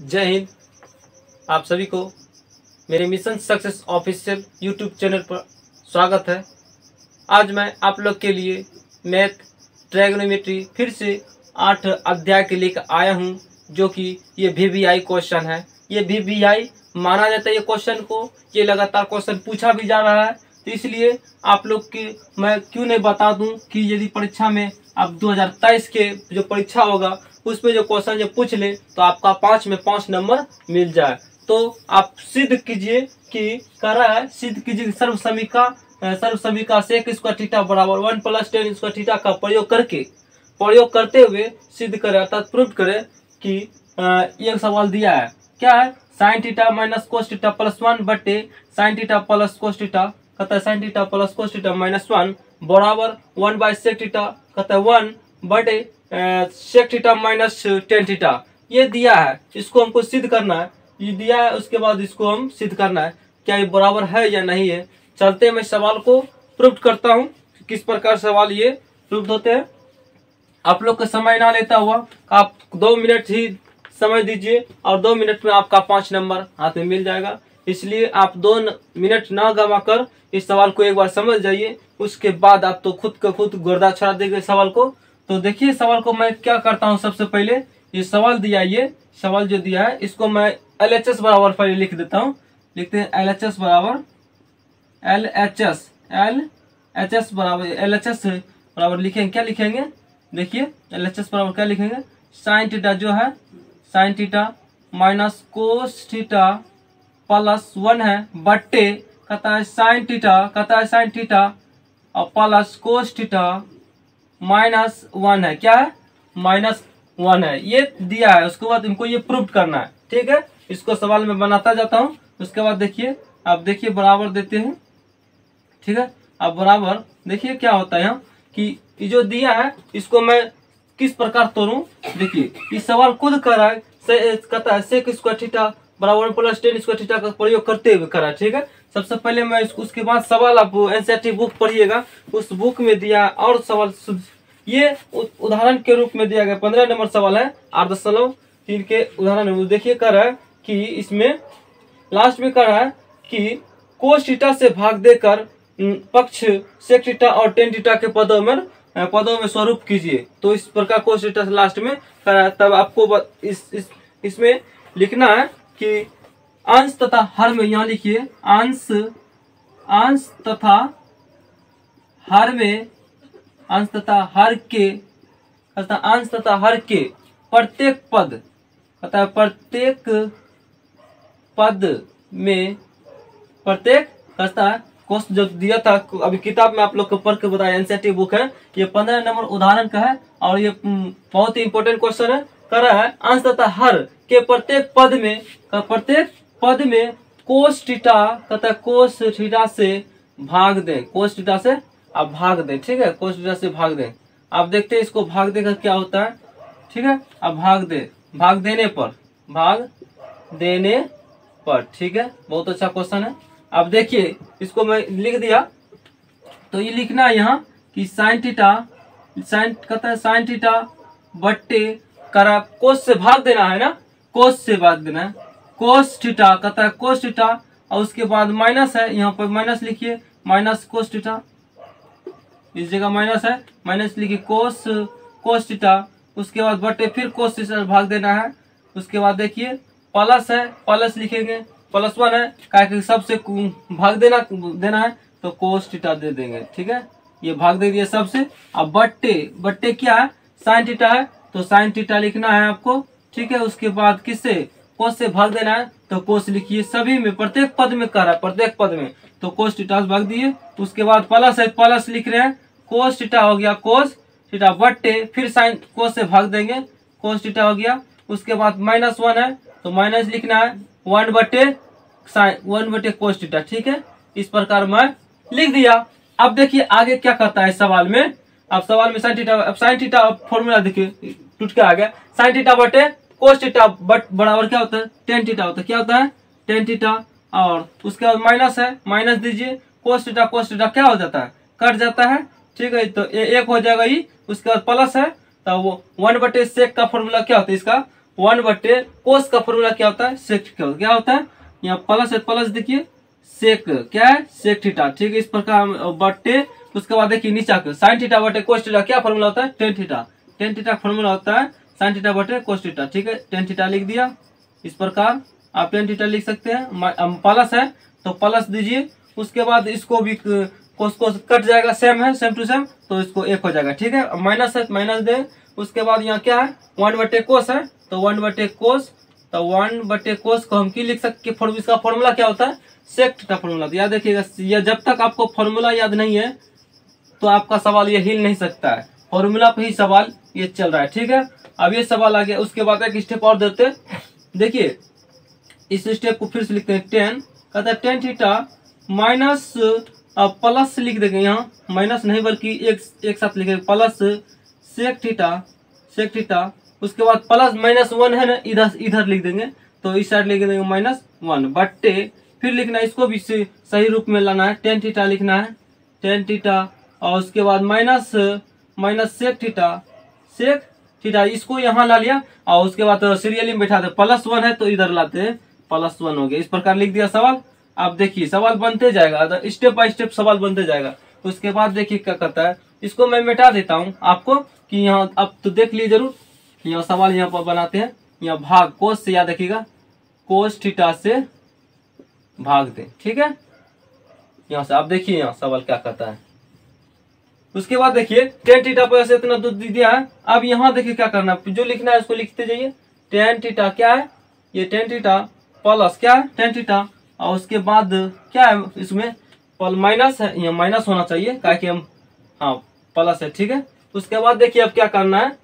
जय हिंद। आप सभी को मेरे mission success official YouTube channel पर स्वागत है। आज मैं आप लोग के लिए मैथ, ट्रैगोनोमेट्री, फिर से आठ अध्याय के लेकर आया हूँ, जो कि ये वी वी आई क्वेश्चन है। ये वी वी आई माना जाता है ये क्वेश्चन को। ये लगातार क्वेश्चन पूछा भी जा रहा है। तो इसलिए आप लोग की मैं क्यों नहीं बता दूँ कि यदि परीक्षा में अब 2023 के जो परीक्षा होगा उसमें जो क्वेश्चन जो पूछ ले तो आपका पाँच में पाँच नंबर मिल जाए। तो आप सिद्ध कीजिए कि कर रहा है, सिद्ध कीजिए समीका सर्व समीका सेक स्क्वायर थीटा बराबर one plus tan square theta का प्रयोग करके, प्रयोग करते हुए सिद्ध करे, अर्थात प्रूव करे कि एक सवाल दिया है। क्या है? Sine theta minus cos theta plus one बटे sine theta plus cos theta कहता है sine theta plus cos theta minus one बराबर वन बाई सेक थीटा कहता है वन बटे sec theta minus tan theta ये दिया है, इसको हमको सिद्ध करना है। ये दिया है, उसके बाद इसको हम सिद्ध करना है, क्या ये बराबर है या नहीं है। चलते मैं सवाल को प्रूव करता हूँ किस प्रकार सवाल ये प्रूव होते हैं। आप लोग का समय ना लेता हुआ, आप दो मिनट ही समय दीजिए, और दो मिनट में आपका पाँच नंबर हाथ में मिल जाएगा। इसलिए आप दो मिनट ना गवा कर इस सवाल को एक बार समझ जाइए, उसके बाद आप तो खुद का खुद गुर्दा छड़ा देंगे सवाल को। तो देखिए, सवाल को मैं क्या करता हूँ सबसे पहले? ये सवाल दिया ये सवाल जो दिया है, इसको मैं एल एच एस बराबर पहले लिख देता हूँ। लिखते हैं एल एच एस बराबर L H S L H S बराबर एल एच एस बराबर लिखेंगे, क्या लिखेंगे? देखिए एल एच एस बराबर क्या लिखेंगे? साइन टीटा जो है sine theta minus cos theta plus one है, बट्टे कहता है साइन टीटा कहता है साइन टीटा और plus cos theta minus one है। क्या है? माइनस वन है। ये दिया है, उसके बाद इनको ये प्रूव करना है। ठीक है? इसको सवाल में बनाता जाता हूँ। उसके बाद देखिए, आप देखिए बराबर देते हैं। ठीक है? अब बराबर, देखिए क्या होता है यहाँ, कि ये जो दिया है, इसको मैं किस प्रकार तोड़ू? देखिए, ये सवाल खुद कर है कहता है सेक स्क्वायर बराबर प्लस टेन स्क्वायर का प्रयोग करते हुए करा ठीक है? सबसे पहले मैं उसके बाद सवाल आप एनसीईआरटी बुक पढ़िएगा। उस बुक में दिया और सवाल ये उदाहरण के रूप में दिया गया। पंद्रह नंबर सवाल है आठ दशमलव तीन के उदाहरण देखिए कर रहा है कि इसमें लास्ट में कर रहा है कि कोस थीटा से भाग देकर पक्ष सेक और टेन थीटा के पदों में पदों में स्वरूप कीजिए। तो इस प्रकार कोस थीटा से लास्ट में कर रहा है। तब आपको इस, इस इसमें लिखना है कि अंश तथा हर में, यहाँ लिखिए अंश अंश तथा हर में अंश तथा हर के, अर्थात अंश तथा हर के, प्रत्येक पद अतः प्रत्येक पद में, प्रत्येक है क्वेश्चन जो दिया था, अभी किताब में आप लोग को पढ़ के बताया एनसीईआरटी बुक है, ये पंद्रह नंबर उदाहरण का है, और ये बहुत ही इंपॉर्टेंट क्वेश्चन है। कर रहा है अंश तथा हर के प्रत्येक पद में प्रत्येक पद में कोस टीटा कहता थीटा से भाग दे। कोस टीटा से आप भाग दे, ठीक है? कोस टीटा से भाग दे। आप देखते हैं इसको भाग देकर क्या होता है? ठीक है? अब भाग दे। भाग देने पर, भाग देने पर, ठीक है? बहुत अच्छा क्वेश्चन है। अब देखिए, इसको मैं लिख दिया। तो ये लिखना है यहाँ कि साइन टीटा साइन कहता है साइन टीटा बट्टे करा कोस से भाग देना है ना? कोस से भाग देना है। कोस कहता है कोस थीटा और उसके बाद माइनस है, यहाँ पर माइनस लिखिए माइनस कोस थीटा इस जगह माइनस है माइनस लिखिए कोस कोस थीटा उसके बाद बटे फिर कोस भाग देना है, उसके बाद देखिए प्लस है प्लस लिखेंगे प्लस वन है क्या सबसे भाग देना देना है तो कोस थीटा दे देंगे, ठीक है? ये भाग दे दिए सबसे, अब बट्टे बट्टे क्या है? साइन थीटा है तो साइन थीटा लिखना है आपको, ठीक है? उसके बाद किससे कोस से भाग देना है तो कोष लिखिए सभी में, प्रत्येक पद में कर रहा है, प्रत्येक पद में। तो कोस टीटा भाग दिए उसके बाद प्लस है, प्लस लिख रहे हैं, कोस टीटा हो गया कोस, टीटा बट्टे, फिर साइन कोस से भाग देंगे, कोस टीटा हो गया, उसके बाद माइनस वन है तो माइनस लिखना है, वन बट्टे, साइन, वन बटे कोस टीटा, ठीक है? इस प्रकार मैं लिख दिया। अब देखिए आगे क्या करता है सवाल में। अब सवाल में साइन टीटा, अब साइन टीटा फॉर्मूला देखिए, टूट के आ गया। साइन टीटा बटे कोस टीटा बट बराबर क्या होता है? टेन टीटा होता है। क्या होता है? टेन टीटा और उसके बाद माइनस है माइनस दीजिए। कोस टीटा कोस टीटा क्या हो जाता है? कट जाता है। ठीक है तो ए, एक हो जाएगा ये। उसके बाद प्लस है तो वो वन बटे सेक का फॉर्मूला क्या होता है इसका? वन बटे कोस का फॉर्मूला क्या होता है? सेक क्या होता है? यहाँ प्लस है प्लस देखिए। सेक क्या है? सेक थीटा ठीक है इस प्रकार बटे उसके बाद देखिए नीचा के। साइन थीटा बटे कोस थीटा क्या फॉर्मूला होता है? Tan theta tan theta formula होता है साइन थीटा बटे कोस थीटा ठीक है? टेन थीटा लिख दिया। इस प्रकार आप टेन थीटा लिख सकते हैं। प्लस है तो प्लस दीजिए। उसके बाद इसको भी कोस कोस कट जाएगा। सेम है सेम टू सेम तो इसको एक हो जाएगा, ठीक है? माइनस है माइनस दे। उसके बाद यहाँ क्या है? वन बटे कोस है तो वन बटे कोस तो वन बटे कोस को हम की लिख सकते इसका फॉर्मूला क्या होता है? सेक्ट का फॉर्मूला याद रखिएगा, ये जब तक आपको फॉर्मूला याद नहीं है तो आपका सवाल ये हिल नहीं सकता है। फॉर्मूला पे ही सवाल ये चल रहा है, ठीक है? अब ये सवाल आ गया, उसके बाद एक स्टेप और देते देखिए, इस स्टेप को फिर से लिखते हैं टेन कहता है टेन थीटा माइनस प्लस लिख देंगे यहाँ। माइनस नहीं, बल्कि एक एक साथ लिखेंगे। Plus sec theta sec theta उसके बाद प्लस माइनस वन है ना, इधर इधर लिख देंगे। तो इस साइड लिख देंगे माइनस वन बट्टे फिर लिखना है, इसको भी सही रूप में लाना है। टेन थीटा लिखना है। टेन थीटा और उसके बाद minus minus sec theta sec theta इसको यहाँ ला लिया, और उसके बाद सीरियली में बैठा दे प्लस वन है तो इधर लाते हैं प्लस वन हो गया। इस प्रकार लिख दिया सवाल। आप देखिए, सवाल बनते जाएगा स्टेप बाय स्टेप सवाल बनते जाएगा उसके बाद देखिए क्या करता है। इसको मैं मिटा देता हूँ आपको कि यहाँ, अब तो देख लीजिए ज़रूर, यहाँ सवाल यहाँ पर बनाते हैं। यहाँ भाग कोस से याद रखिएगा। कोस थीटा से भाग दे, ठीक है? यहाँ से आप देखिए यहाँ सवाल क्या करता है। उसके बाद देखिए टेन टीटा पर ऐसे इतना दूध दिया है। अब यहाँ देखिए क्या करना है। जो लिखना है उसको लिखते जाइए। टेन टीटा क्या है? ये टेन टीटा प्लस क्या है? टेन टीटा और उसके बाद क्या है इसमें? पल माइनस है, यहाँ माइनस होना चाहिए क्या कि हम हाँ प्लस है, ठीक है। उसके बाद देखिए अब क्या करना है।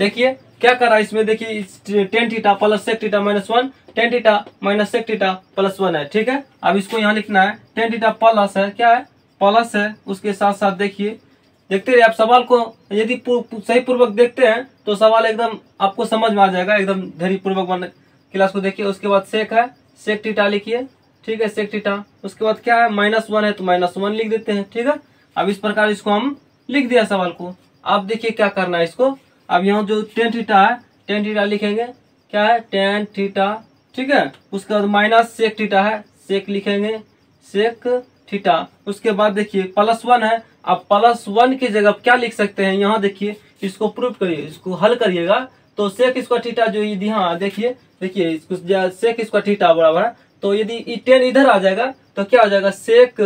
देखिए, क्या कर रहा है इसमें? देखिए tan theta plus sec theta minus one, tan theta minus sec theta plus one है, ठीक है? अब इसको यहाँ लिखना है, टेन टीटा प्लस है, क्या है? प्लस है, उसके साथ साथ देखिए, देखते रहिए, आप सवाल को यदि सही पूर्वक देखते हैं तो सवाल एकदम आपको समझ में आ जाएगा, एकदम धैर्य पूर्वक बन, क्लास को देखिए, उसके बाद सेक है सेक टीटा लिखिए, ठीक है सेक टीटा उसके बाद क्या है? माइनस वन है तो माइनस वन लिख देते हैं, ठीक है? अब इस प्रकार इसको हम लिख दिया सवाल को। आप देखिए क्या करना है इसको अब यहाँ जो टेन थीटा है टेन थीटा लिखेंगे। क्या है? टेन थीटा ठीक है? उसके बाद माइनस सेक थीटा है सेक लिखेंगे। सेक थीटा उसके बाद देखिए प्लस वन है। अब प्लस वन की जगह क्या लिख सकते हैं? यहाँ देखिए, इसको प्रूफ करिए, इसको हल करिएगा। तो सेक इसका थीटा जो यदि हाँ देखिए देखिए, इसको सेक स्क्वायर थीटा बराबर है तो यदि टेन इधर आ जाएगा तो क्या हो जाएगा? Sec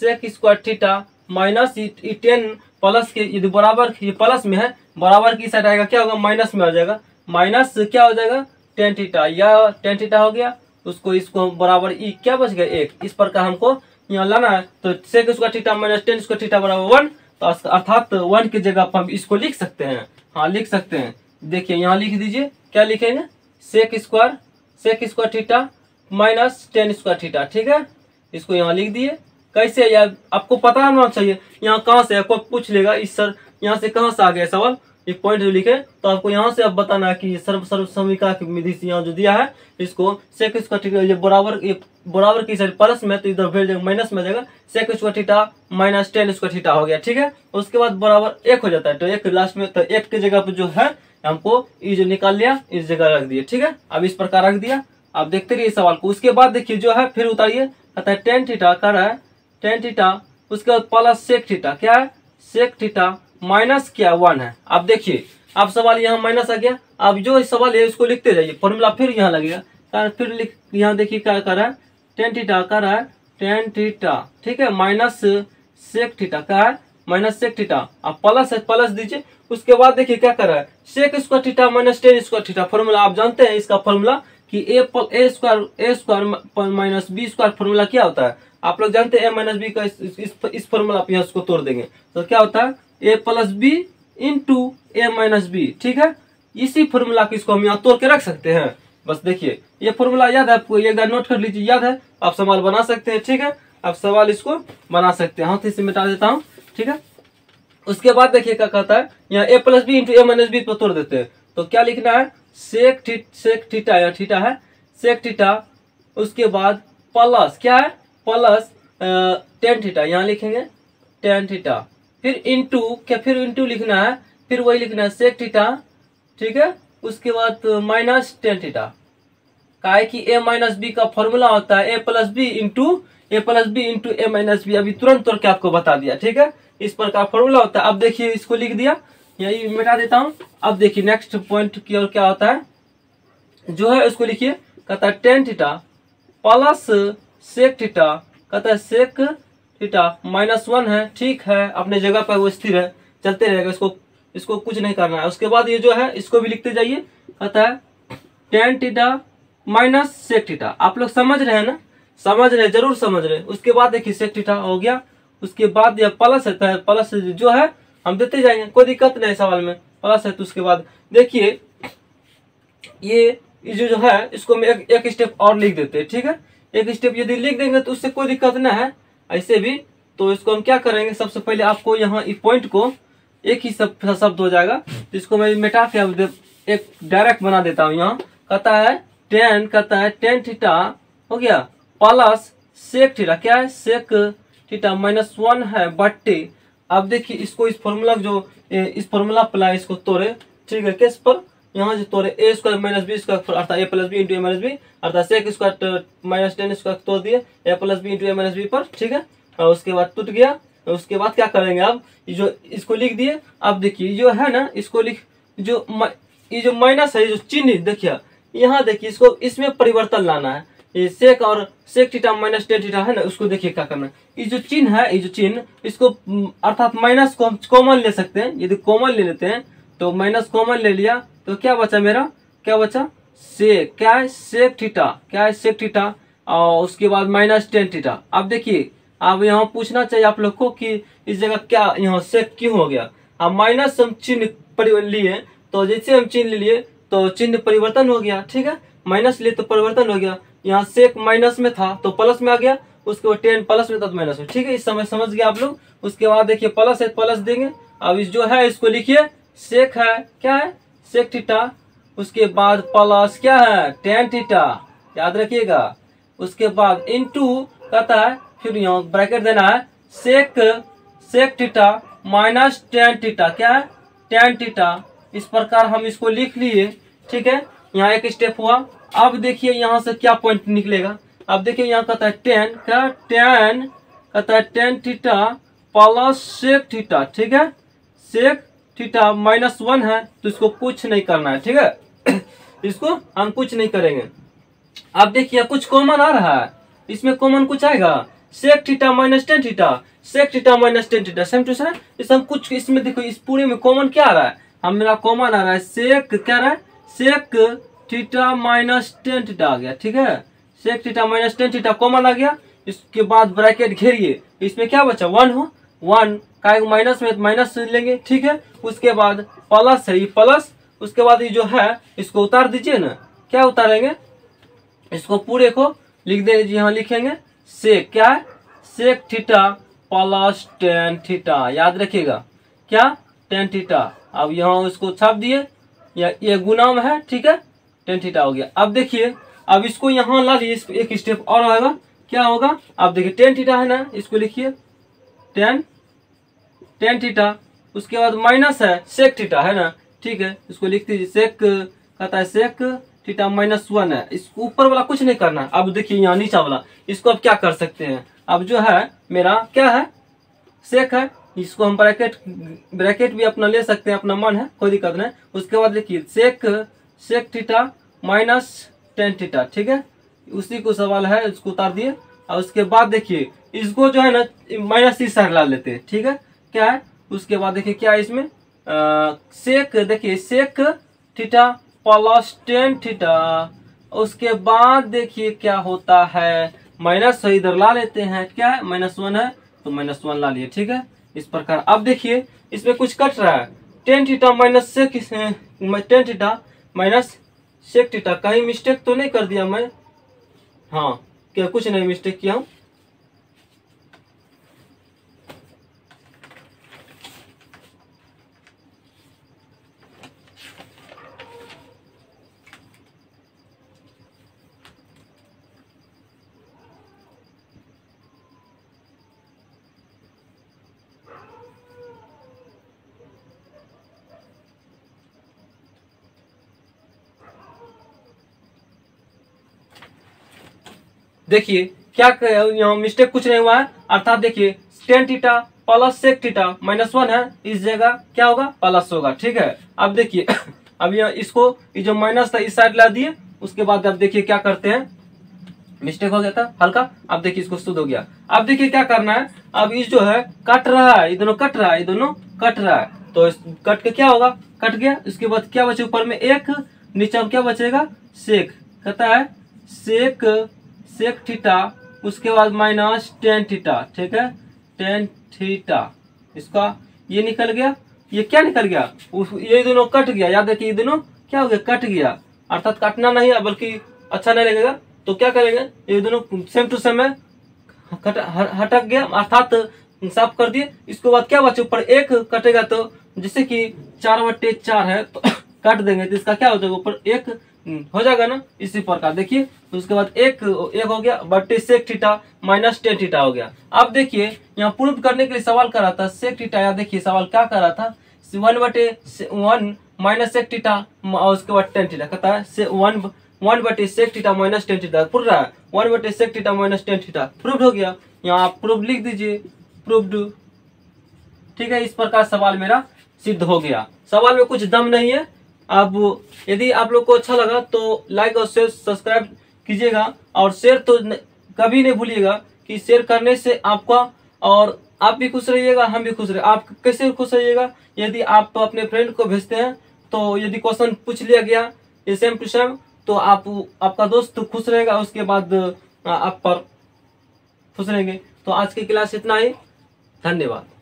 sec square theta minus tan plus के, यदि बराबर, ये प्लस में है, बराबर की साइड आएगा, क्या होगा? माइनस में आ जाएगा। माइनस क्या हो जाएगा? टेन टीटा या टेन टीटा हो गया, उसको, इसको बराबर ई क्या बच गया? एक। इस प्रकार हमको यहाँ लाना है। तो सेक इसका टीटा माइनस टेन इसका टीटा बराबर वन तो अर्थात वन की जगह पर हम इसको लिख सकते हैं। हाँ लिख सकते हैं। देखिए, यहाँ लिख दीजिए। क्या लिखेंगे? Sec square sec square theta minus tan square theta ठीक है? इसको यहाँ लिख दिए। कैसे यार आपको पता होना चाहिए, यहाँ कहाँ से आपको पूछ लेगा इस सर, यहाँ से कहाँ से आ गया सवाल। एक पॉइंट जो लिखे तो आपको यहाँ से अब बताना कि सर्व सर्व समीका की विधि से यहाँ जो दिया है, इसको सेक स्क्वायर ये बराबर ये बराबर की साइड प्लस में तो इधर भेज देगा माइनस में जाएगा। Sec square theta minus tan square theta हो गया, ठीक है? उसके बाद बराबर एक हो जाता है तो एक लास्ट में तो एक की जगह पर जो है, हमको ये जो निकाल लिया, इस जगह रख दिया, ठीक है? अब इस प्रकार रख दिया। आप देखते रहिए सवाल को। उसके बाद देखिए जो है, फिर उतारिए है टेन थीटा कर रहा है टेन थीटा उसके बाद प्लस सेक थीटा क्या है? सेक थीटा माइनस क्या वन है। अब देखिए, अब सवाल यहाँ माइनस आ गया। अब जो सवाल है, उसको लिखते जाइए। फॉर्मूला फिर यहाँ लगेगा। फिर लिख, यहाँ देखिए क्या कर रहा है? टेन थीटा कर रहा है। टेन थीटा ठीक है? माइनस सेक थीटा क्या है। माइनस सेक थीटा अब प्लस है प्लस दीजिए। उसके बाद देखिए क्या कर रहा है? Sec square theta minus tan square theta formula आप जानते हैं इसका फॉर्मूला कि A square A square minus B square formula क्या होता है? आप लोग जानते हैं ए माइनस बी का इस इस, इस फॉर्मूला पे उसको तोड़ देंगे। तो क्या होता है? A plus B into A minus B ठीक है? इसी फॉर्मूला को इसको हम यहाँ तोड़ के रख सकते हैं। बस देखिए ये फॉर्मूला याद है आपको? एक बार नोट कर लीजिए याद है? आप सवाल बना सकते हैं ठीक है? आप सवाल इसको बना सकते हैं। हाथ से मिटा देता हूँ ठीक है? उसके बाद देखिए क्या कहता है? यहाँ A plus B into A minus B पर तोड़ देते हैं। तो क्या लिखना है? सेक ठी सेक थीटा या थीटा है। सेक थीटा उसके बाद प्लस क्या है? प्लस टेन थीटा यहाँ लिखेंगे टेन थीटा फिर इंटू क्या फिर इंटू लिखना है? फिर वही लिखना है सेक थीटा ठीक है? उसके बाद माइनस टेन थीटा का है कि ए माइनस बी का फॉर्मूला होता है A plus B into A plus B into A minus B अभी तुरंत तोड़ के आपको बता दिया, ठीक है? इस प्रकार फॉर्मूला होता है। अब देखिए, इसको लिख दिया। यही मिटा देता हूँ। अब देखिए नेक्स्ट पॉइंट की ओर क्या होता है? जो है, उसको लिखिए, कहता है tan theta plus sec theta कहता है सेक थीटा माइनस वन है ठीक है अपने जगह पर वो स्थिर है चलते रहेगा इसको इसको कुछ नहीं करना है। उसके बाद ये जो है इसको भी लिखते जाइए कहता है tan theta minus sec theta आप लोग समझ रहे हैं ना? समझ रहे ज़रूर समझ रहे। उसके बाद देखिए सेक थीटा हो गया। उसके बाद यह प्लस है तो प्लस जो है हम देते जाएँगे कोई दिक्कत नहीं सवाल में। प्लस है तो उसके बाद देखिए ये जो जो है इसको हम एक, एक स्टेप और लिख देते हैं ठीक है? एक स्टेप यदि लिख देंगे तो उससे कोई दिक्कत ना है। ऐसे भी तो इसको हम क्या करेंगे? सबसे पहले आपको यहाँ इस पॉइंट को एक ही शब्द शब्द हो जाएगा। तो इसको मैं मिटा के एक डायरेक्ट बना देता हूँ यहाँ। कहता है टेन कहता है टेन थीटा हो गया। प्लस सेक थीटा क्या है? सेक थीटा माइनस वन है बट्टे अब देखिए, इसको इस फॉर्मूला जो इस फॉर्मूला अप्लाई इसको तोड़े। ठीक है, किस पर? यहाँ से तोड़े A square minus B square अर्थात A plus B into A minus B अर्थात sec square minus tan square तोड़ दिए A plus B into A minus B पर, ठीक है? और उसके बाद टूट गया उसके बाद क्या करेंगे अब? जो इसको लिख दिए, अब देखिए जो है ना, इसको लिख, जो ये जो माइनस है जो चिन्ह, देखिए, यहाँ देखिए, इसको इसमें परिवर्तन लाना है। ये सेक और sec theta minus tan theta है ना, उसको देखिए क्या करना है। ये जो चिन्ह है, ये जो चिन्ह, इसको, अर्थात माइनस कॉमन ले सकते हैं। यदि कॉमन ले लेते हैं तो माइनस कॉमन ले लिया। तो क्या बचा मेरा? क्या बचा? से क्या है? सेक थीटा क्या है? सेक थीटा और उसके बाद माइनस टेन थीटा अब देखिए, अब यहाँ पूछना चाहिए आप लोग को कि इस जगह क्या यहाँ सेक क्यों हो गया? अब माइनस हम चिन्ह लिए तो जैसे हम चिन्ह लिए तो चिन्ह परिवर्तन हो गया। ठीक है? माइनस लिए तो परिवर्तन हो गया। यहाँ सेक माइनस में था तो प्लस में आ गया। उसके बाद टेन प्लस में था तो माइनस में। ठीक है? इस समय समझ गया आप लोग? उसके बाद देखिए प्लस है प्लस देंगे। अब इस जो है, इसको लिखिए। सेक है, क्या है? सेक थीटा उसके बाद प्लस, क्या है? टेन थीटा याद रखिएगा। उसके बाद इनटू कहता है, फिर यहाँ ब्रैकेट देना है sec sec theta minus tan theta क्या है? टेन थीटा इस प्रकार हम इसको लिख लिए, ठीक है? यहाँ एक स्टेप हुआ। अब देखिए यहाँ से क्या पॉइंट निकलेगा। अब देखिए यहाँ कहता है टेन, क्या टेन, कहता है tan theta plus sec theta ठीक है? सेक थीटा माइनस वन है तो इसको कुछ नहीं करना है, ठीक है? इसको हम कुछ नहीं करेंगे। अब देखिए, कुछ कॉमन आ रहा है। इसमें कॉमन कुछ आएगा। Sec theta minus tan theta. Sec theta minus tan theta same to same इस हम कुछ, इसमें देखो, इस पूरे में कॉमन क्या आ रहा है? हम मेरा कॉमन आ रहा है सेक क्या रहा है? Sec theta minus tan theta आ गया, ठीक है? Sec theta minus tan theta common आ गया। इसके बाद ब्रैकेट घेरिए। इसमें क्या बचा? वन हो। वन का माइनस में माइनस लेंगे, ठीक है? उसके बाद प्लस है, ये प्लस उसके बाद ये जो है, इसको उतार दीजिए ना। क्या उतारेंगे? इसको पूरे को लिख दे यहाँ लिखेंगे। सेक क्या है? Sec theta plus tan theta याद रखिएगा। क्या? टेन थीटा अब यहाँ उसको छाप दिए, या ये गुनाम है, ठीक है? टेन थीटा हो गया। अब देखिए, अब इसको यहाँ ला लिए एक स्टेप और होगा। क्या होगा? अब देखिए टेन थीटा है ना, इसको लिखिए। टेन टेन थीटा उसके बाद माइनस है सेक थीटा है ना? ठीक है? इसको लिख दीजिए सेक कहता है सेक थीटा माइनस वन है। इसको ऊपर वाला कुछ नहीं करना अब देखिए यहाँ नीचा वाला। इसको अब क्या कर सकते हैं? अब जो है, मेरा क्या है? सेक है। इसको हम ब्रैकेट ब्रैकेट भी अपना ले सकते हैं, अपना मन है, कोई दिक्कत नहीं। उसके बाद देखिए sec sec theta minus tan theta ठीक है? उसी को सवाल है, इसको उतार दिए। और उसके बाद देखिए, इसको जो है ना माइनस तीस ला लेते हैं, ठीक है? क्या है? उसके बाद देखिए क्या है इसमें? सेक देखिए sec theta plus tan theta उसके बाद देखिए क्या होता है? माइनस इधर ला लेते हैं। क्या है? माइनस वन है तो माइनस वन ला लिए, ठीक है? इस प्रकार। अब देखिए, इसमें कुछ कट रहा है। Tan theta minus sec tan theta minus sec theta कहीं मिस्टेक तो नहीं कर दिया मैं? हाँ क्या कुछ नहीं मिस्टेक किया हूँ? देखिए, क्या यहाँ मिस्टेक कुछ नहीं हुआ है। अर्थात देखिए tan theta plus sec theta minus one है। इस जगह क्या होगा? प्लस होगा, ठीक है? अब देखिए, अब यहाँ इसको, ये जो माइनस था, इस साइड ला दिए। उसके बाद अब देखिए क्या करते हैं। मिस्टेक हो गया था, हल्का। अब देखिए इसको शुद्ध हो गया। अब देखिए क्या करना है। अब इस जो है, कट रहा है। ये दोनों कट रहा है, ये दोनों कट रहा है। तो कट के क्या होगा? कट गया। इसके बाद क्या बचे ऊपर में? एक। नीचे क्या बचेगा? सेक कहता है सेक सेक थीटा उसके बाद माइनस टेन थीटा ठीक है? टेन थीटा इसका ये निकल गया। ये क्या निकल गया? ये दोनों कट गया। याद रखिए, ये दोनों क्या हो गया? कट गया। अर्थात काटना नहीं है बल्कि अच्छा नहीं लगेगा। तो क्या करेंगे? ये दोनों सेम टू सेम है हटक गया। अर्थात साफ़ कर दिए। इसके बाद क्या बचे? ऊपर एक कटेगा तो जैसे कि चार बट्टे चार है तो काट देंगे। तो इसका क्या हो जाएगा? ऊपर एक हो जाएगा ना? इसी प्रकार। देखिए तो उसके बाद एक एक हो गया, बट्टे sec theta minus tan theta हो गया। अब देखिए, यहाँ प्रूव करने के लिए सवाल कर रहा था सेक थीटा या देखिए, सवाल क्या कर रहा था? वन बटे वन माइनस सेक टीटा और उसके बाद टेन टीटा कहता है, से वन वन बटे sec theta minus tan theta prove रहा है वन बटे sec theta minus tan theta prove हो गया। यहाँ आप प्रूव लिख दीजिए। प्रूव्ड ठीक है, इस प्रकार सवाल मेरा सिद्ध हो गया। सवाल में कुछ दम नहीं है। अब यदि आप लोग को अच्छा लगा तो लाइक और शेयर सब्सक्राइब कीजिएगा और शेयर तो न, कभी नहीं भूलिएगा कि शेयर करने से आपका और आप भी खुश रहिएगा हम भी खुश रहे। आप कैसे खुश रहिएगा? यदि आप तो अपने फ्रेंड को भेजते हैं तो यदि क्वेश्चन पूछ लिया गया ये सेम टू सेम तो आप आपका दोस्त खुश रहेगा उसके बाद आप पर खुश रहेंगे। तो आज की क्लास इतना ही। धन्यवाद।